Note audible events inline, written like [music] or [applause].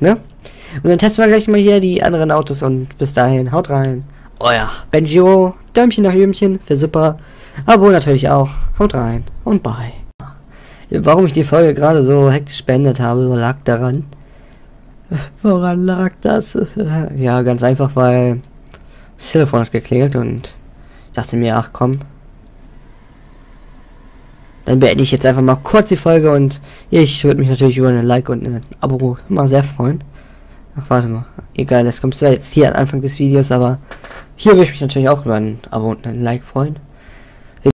Ne? Und dann testen wir gleich mal hier die anderen Autos und bis dahin, haut rein. Euer Benjiro, Däumchen nach Ömchen, für super. Abo natürlich auch. Haut rein und bye. Warum ich die Folge gerade so hektisch beendet habe, lag daran. Woran lag das? [laughs] Ja, ganz einfach, weil das Telefon hat geklingelt und ich dachte mir, ach komm. Dann beende ich jetzt einfach mal kurz die Folge und ich würde mich natürlich über ein Like und ein Abo mal sehr freuen. Ach, warte mal. Egal, das kommt zwar jetzt hier am Anfang des Videos, aber hier würde ich mich natürlich auch über ein Abo und ein Like freuen.